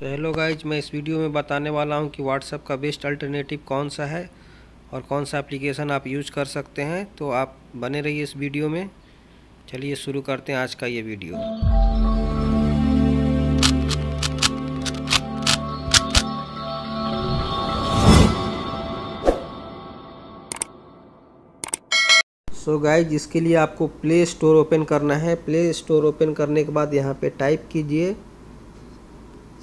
So hello guys मैं इस video में बताने वाला हूँ कि व्हाट्सएप का बेस्ट अल्टरनेटिव कौन सा है और कौन सा एप्लीकेशन आप यूज़ कर सकते हैं। तो आप बने रहिए इस वीडियो में। चलिए शुरू करते हैं आज का ये वीडियो सो so गाइज़ इसके लिए आपको प्ले स्टोर ओपन करना है। प्ले स्टोर ओपन करने के बाद यहाँ पे टाइप कीजिए।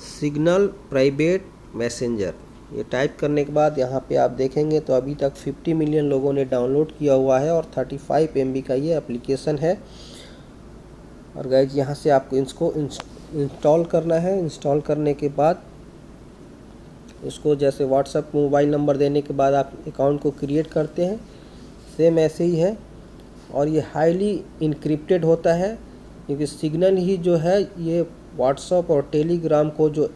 Signal, private, messenger. ये टाइप करने के बाद यहाँ पे आप देखेंगे तो अभी तक 50 मिलियन लोगों ने डाउनलोड किया हुआ है और 35 एमबी का ये एप्लीकेशन है। और गाइज़ यहाँ से आपको इसको इंस्टॉल करना है। इंस्टॉल करने के बाद इसको जैसे व्हाट्सएप मोबाइल नंबर देने के बाद आप अकाउंट को क्रिएट करते हैं। सेम ऐसे ही है। और ये हाईली इनक्रिप्टेड होता है, क्योंकि सिग्नल ही जो है, ये व्हाट्सअप और टेलीग्राम को जो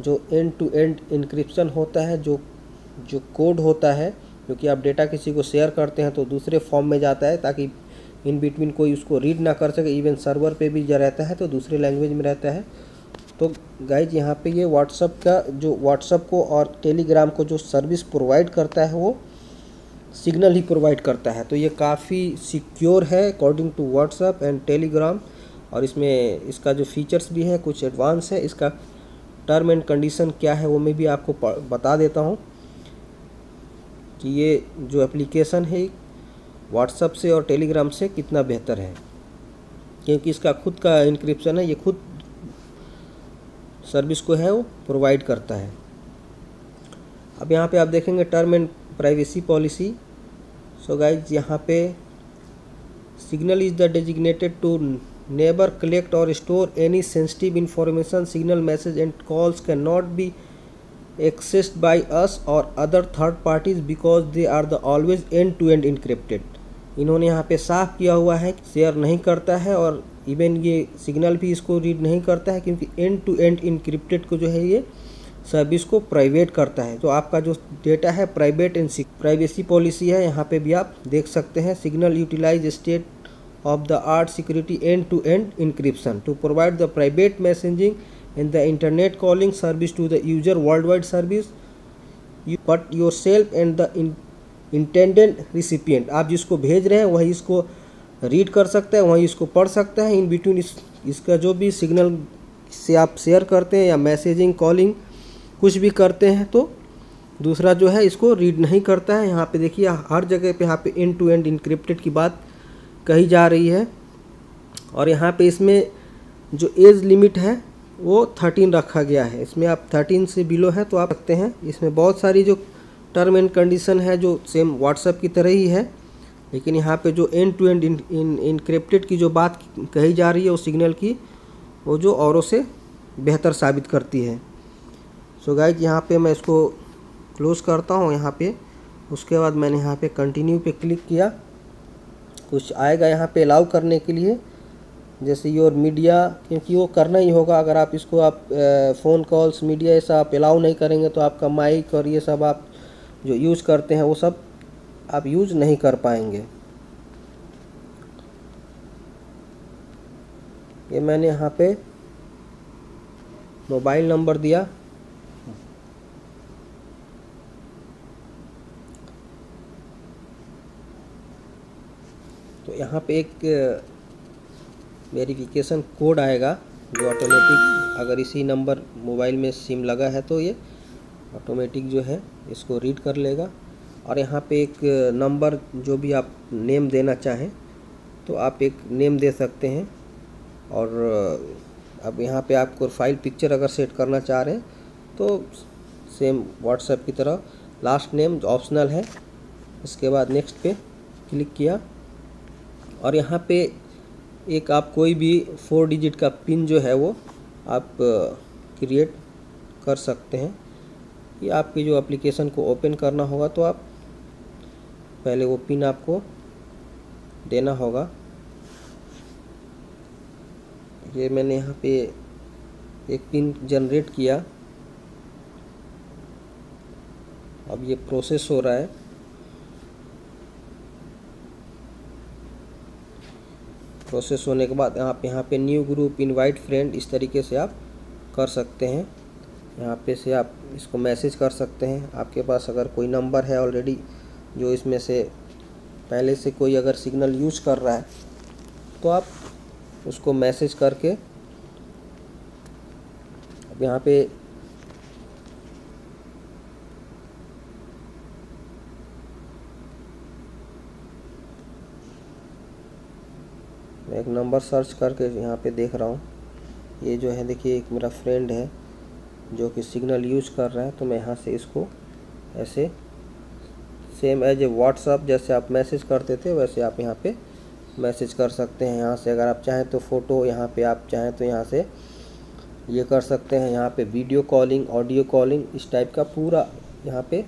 जो एंड टू एंड इनक्रिप्शन होता है, जो जो कोड होता है, क्योंकि आप डेटा किसी को शेयर करते हैं तो दूसरे फॉर्म में जाता है ताकि इन बिटवीन कोई उसको रीड ना कर सके इवन सर्वर पे भी जो रहता है तो दूसरे लैंग्वेज में रहता है। तो गाइज़ यहाँ पे ये व्हाट्सअप का जो व्हाट्सअप को और टेलीग्राम को जो सर्विस प्रोवाइड करता है, वो सिग्नल ही प्रोवाइड करता है। तो ये काफ़ी सिक्योर है according to WhatsApp and Telegram और इसमें इसका जो फीचर्स भी है, कुछ एडवांस है, इसका टर्म एंड कंडीशन क्या है, वो मैं भी आपको बता देता हूँ कि ये जो एप्लीकेशन है व्हाट्सअप से और टेलीग्राम से कितना बेहतर है। क्योंकि इसका खुद का इंक्रिप्शन है, ये खुद सर्विस को है, वो प्रोवाइड करता है। अब यहाँ पे आप देखेंगे term and privacy policy so guys यहाँ पे Signal is the designated to never collect और store any sensitive information Signal message and calls can not be accessed by us or other third parties because they are the always end to end encrypted इन्होंने यहाँ पे साफ़ किया हुआ है, share नहीं करता है और इवन ये सिग्नल भी इसको रीड नहीं करता है क्योंकि एंड टू एंड इनक्रिप्टेड को जो है ये सर्विस को प्राइवेट करता है। तो आपका जो डेटा है, प्राइवेट एंड प्राइवेसी पॉलिसी है, यहाँ पे भी आप देख सकते हैं, Signal utilize state art security end to end encryption to provide the private messaging in the internet calling service to the user world wide service but yourself and the intended recipient आप जिसको भेज रहे हैं वही इसको read कर सकता है वही इसको पढ़ सकता है। इन बिटवीन इस, इसका जो भी सिग्नल से आप शेयर करते हैं या मैसेजिंग कॉलिंग कुछ भी करते हैं तो दूसरा जो है इसको रीड नहीं करता है। यहाँ पे देखिए हर जगह पे यहाँ पे एंड टू एंड इनक्रिप्टेड की बात कही जा रही है। और यहाँ पे इसमें जो एज लिमिट है, वो थर्टीन रखा गया है। इसमें आप थर्टीन से बिलो है तो आप सकते हैं। इसमें बहुत सारी जो टर्म एंड कंडीशन है, जो सेम व्हाट्सएप की तरह ही है। लेकिन यहाँ पे जो एंड टू एंड इनक्रिप्टेड की जो बात कही जा रही है, उस सिग्नल की, वो जो औरों से बेहतर साबित करती है। सो so गाइज़ यहाँ पे मैं इसको क्लोज़ करता हूँ, यहाँ पे। उसके बाद मैंने यहाँ पे कंटिन्यू पे क्लिक किया। कुछ आएगा यहाँ पे अलाउ करने के लिए। जैसे योर मीडिया क्योंकि वो करना ही होगा। अगर आप इसको आप फ़ोन कॉल्स मीडिया ऐसा आप अलाउ नहीं करेंगे तो आपका माइक और ये सब आप जो यूज़ करते हैं, वो सब आप यूज़ नहीं कर पाएँगे। ये मैंने यहाँ पे मोबाइल नंबर दिया। तो यहाँ पे एक वेरिफिकेशन कोड आएगा जो ऑटोमेटिक अगर इसी नंबर मोबाइल में सिम लगा है तो ये ऑटोमेटिक जो है इसको रीड कर लेगा। और यहाँ पे एक नंबर जो भी आप नेम देना चाहें तो आप एक नेम दे सकते हैं। और अब यहाँ पे आप प्रोफ़ाइल पिक्चर अगर सेट करना चाह रहे हैं तो सेम व्हाट्सएप की तरह। लास्ट नेम ऑप्शनल है, इसके बाद नेक्स्ट पे क्लिक किया। और यहाँ पे एक आप कोई भी फोर डिजिट का पिन जो है वो आप क्रिएट कर सकते हैं। कि आपकी जो एप्लीकेशन को ओपन करना होगा तो आप पहले वो पिन आपको देना होगा। ये मैंने यहाँ पे एक पिन जनरेट किया। अब ये प्रोसेस हो रहा है। प्रोसेस होने के बाद आप यहाँ पे न्यू ग्रुप इनवाइट फ्रेंड इस तरीके से आप कर सकते हैं। यहाँ पे से आप इसको मैसेज कर सकते हैं। आपके पास अगर कोई नंबर है ऑलरेडी जो इसमें से पहले से कोई अगर सिग्नल यूज़ कर रहा है तो आप उसको मैसेज करके, अब यहाँ पे मैं एक नंबर सर्च करके यहाँ पे देख रहा हूँ। ये जो है देखिए, एक मेरा फ्रेंड है, जो कि सिग्नल यूज़ कर रहा है तो मैं यहाँ से इसको ऐसे सेम एज ए व्हाट्सअप जैसे आप मैसेज करते थे, वैसे आप यहाँ पे मैसेज कर सकते हैं। यहाँ से अगर आप चाहें तो फ़ोटो यहाँ पे आप चाहें तो यहाँ से ये कर सकते हैं। यहाँ पे वीडियो कॉलिंग ऑडियो कॉलिंग इस टाइप का पूरा यहाँ पे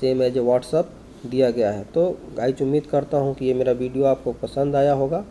सेम एज ए व्हाट्सअप दिया गया है। तो गाइज़ उम्मीद करता हूँ कि ये मेरा वीडियो आपको पसंद आया होगा।